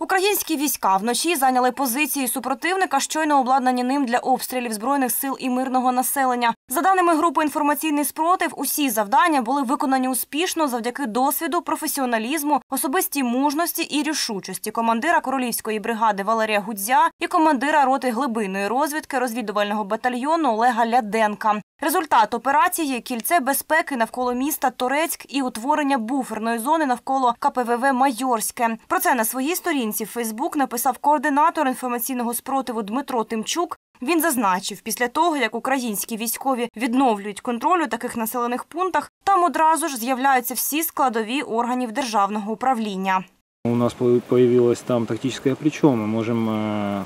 Українські війська вночі зайняли позиції супротивника, щойно обладнані ним для обстрілів збройних сил і мирного населення. За даними групи інформаційний спротив, усі завдання були виконані успішно завдяки досвіду, професіоналізму, особистій мужності і рішучості командира королівської бригади Валерія Гудзя і командира роти глибинної розвідки розвідувального батальйону Олега Ляденка. Результат операції кільце безпеки навколо міста Торецьк і утворення буферної зони навколо КПВВ Майорське. Про це на своїй сторінці в Фейсбук написав координатор інформаційного спротиву Дмитро Тимчук. Він зазначив, після того, як українські військові відновлюють контроль у таких населених пунктах, там одразу ж з'являються всі складові органів державного управління. У нас по- появилось там тактическое плечо, мы можем э,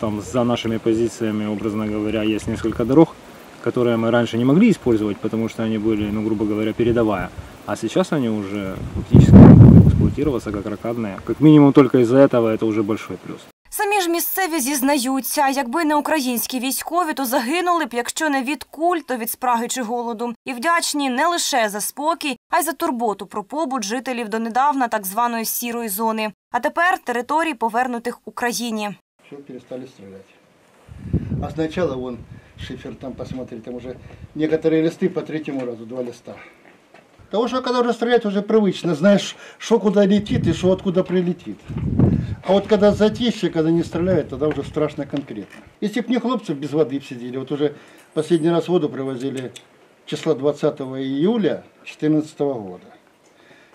там за нашими позициями, образно говоря, есть несколько дорог, которые мы раньше не могли использовать, потому что они были, ну, грубо говоря, передовая. А сейчас они уже фактически могут эксплуатироваться как ракадные. Как минимум только из-за этого это уже большой плюс. Самі ж місцеві зізнаються, якби не українські військові, то загинули б, якщо не від куль, то від спраги чи голоду. І вдячні не лише за спокій, а й за турботу про побут жителів донедавна так званої сірої зони. А тепер територій повернутих Україні. Все, перестали стрелять. А сначала вон шифер там, посмотри, там уже некоторые листы по третьему разу, два листа. Того, что когда уже стрелять, уже привычно, знаешь, что куда летит и что откуда прилетит. А вот когда затишье, когда не стреляют, тогда уже страшно конкретно. Если бы не хлопцы без воды сидели, вот уже последний раз воду привозили числа 20 июля 2014 года.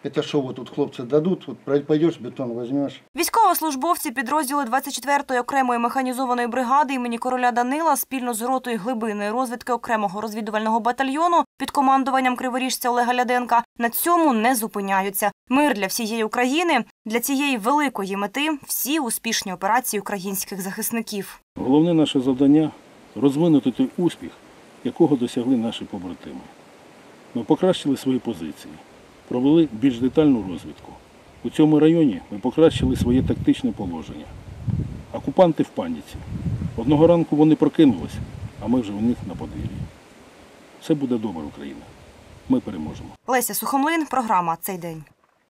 Это что вот тут хлопцы дадут, вот пойдешь, бетон возьмешь, Військовослужбовці підрозділу 24-ї окремої механізованої бригади імені короля Данила спільно з ротою глибинної розвідки окремого розвідувального батальйону під командуванням криворіжця Олега Ляденка на цьому не зупиняються. Мир для всієї України для цієї великої мети всі успішні операції українських захисників. Головне наше завдання розвинути той успіх, якого досягли наші побратими. Ми покращили свої позиції, провели більш детальну розвідку. У цьому районі ми покращили своє тактичне положення. Окупанти в паніці. Одного ранку вони прокинулись, а ми вже у них на подвір'ї. Все буде добре, Україна. Ми переможемо. Леся Сухомлин, програма цей день.